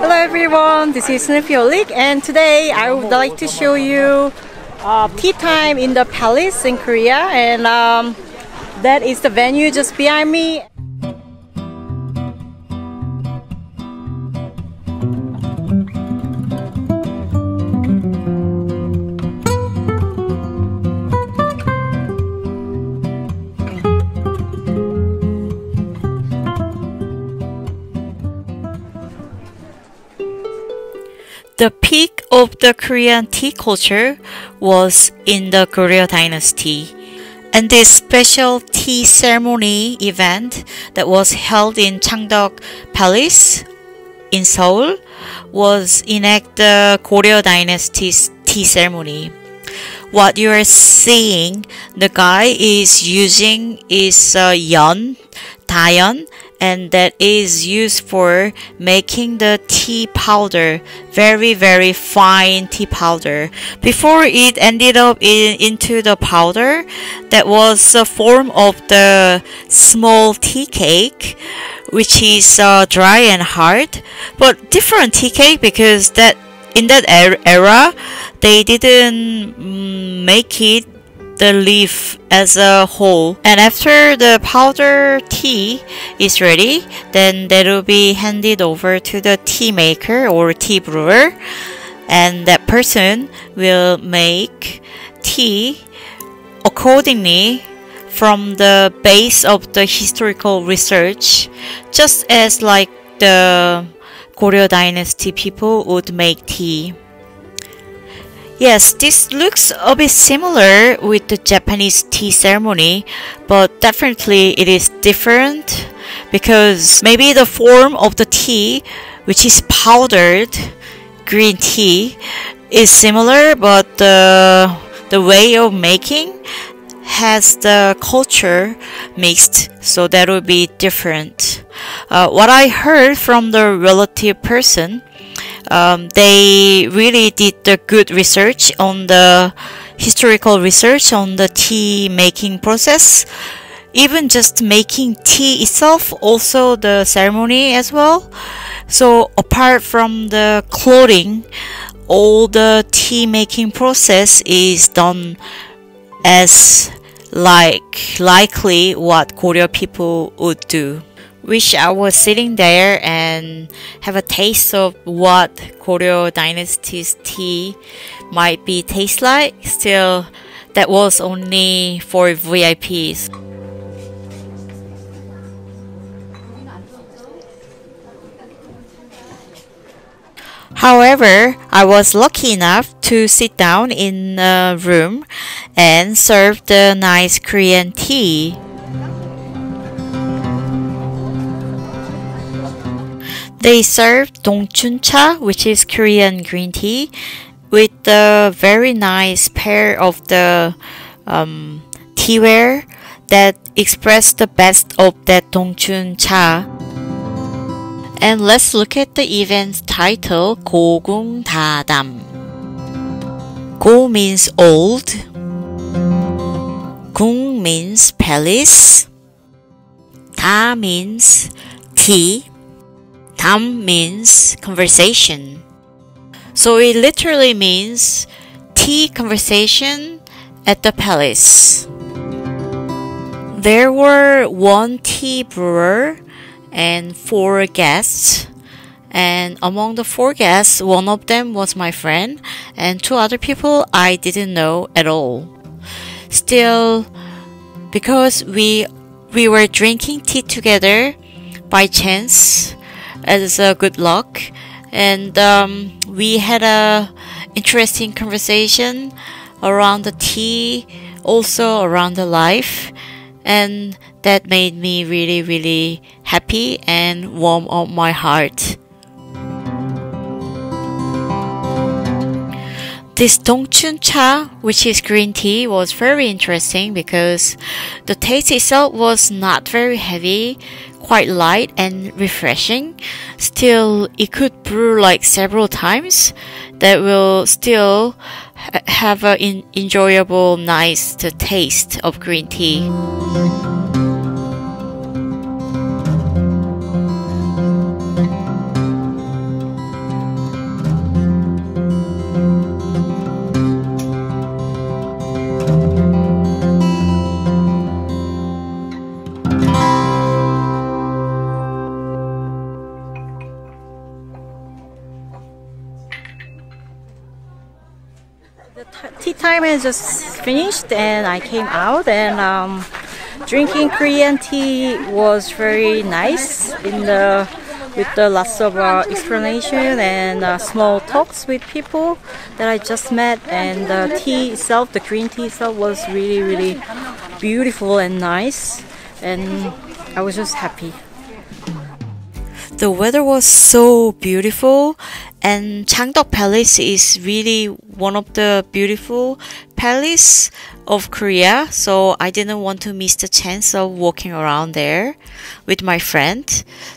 Hello everyone, this is Snoopyholic and today I would like to show you uh, tea time in the palace in Korea and um, that is the venue just behind me. The peak of the Korean tea culture was in the Goryeo dynasty. And this special tea ceremony event that was held in Changdeok Palace in Seoul was enact the Goryeo dynasty's tea ceremony. What you are seeing, the guy is using is a yeon, dayeon, and that is used for making the tea powder very very fine tea powder. Before it ended up in, into the powder that was a form of the small tea cake which is uh, dry and hard but different tea cake because that in that er, era they didn't mm, make it the leaf as a whole. And after the powder tea is ready, then that will be handed over to the tea maker or tea brewer. And that person will make tea accordingly from the base of the historical research, just as like the Goryeo dynasty people would make tea. Yes, this looks a bit similar with the Japanese tea ceremony, but definitely it is different because maybe the form of the tea, which is powdered green tea, is similar, but the, the way of making has the culture mixed, so that would be different. Uh, what I heard from the relative person um, they really did the good research on the historical research on the tea making process. Even just making tea itself also the ceremony as well. So apart from the clothing all the tea making process is done as like likely what Korean people would do wish I was sitting there and have a taste of what Goryeo Dynasty's tea might be taste like. Still, that was only for VIPs. However, I was lucky enough to sit down in a room and serve the nice Korean tea. They serve dongchuncha, which is Korean green tea, with the very nice pair of the um, teaware that express the best of that dongchuncha. And let's look at the event's title, Gogung Dadam. Go means old. Gung means palace. Da means tea. Tam means conversation. So it literally means tea conversation at the palace. There were one tea brewer and four guests. And among the four guests, one of them was my friend, and two other people I didn't know at all. Still, because we we were drinking tea together by chance, as a good luck. And um, we had a interesting conversation around the tea, also around the life, and that made me really, really happy and warm up my heart. This Dongchun cha, which is green tea, was very interesting because the taste itself was not very heavy, quite light and refreshing. Still, it could brew like several times. That will still have an enjoyable, nice taste of green tea. The tea time has just finished, and I came out and um, drinking Korean tea was very nice in the with the lots of uh, explanation and uh, small talks with people that I just met and the tea itself the green tea itself was really really beautiful and nice and I was just happy. The weather was so beautiful and Changdeok Palace is really one of the beautiful palace of Korea. So I didn't want to miss the chance of walking around there with my friend.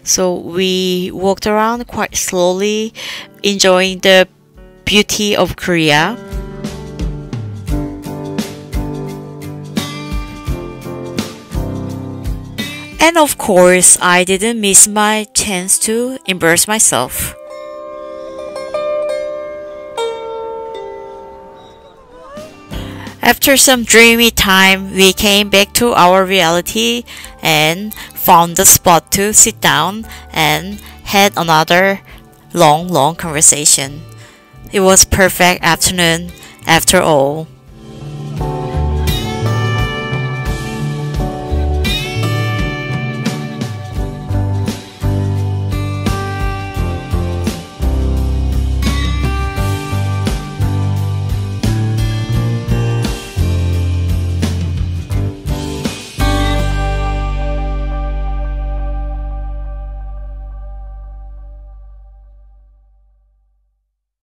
So we walked around quite slowly enjoying the beauty of Korea. And of course, I didn't miss my chance to immerse myself. After some dreamy time, we came back to our reality and found a spot to sit down and had another long, long conversation. It was perfect afternoon after all.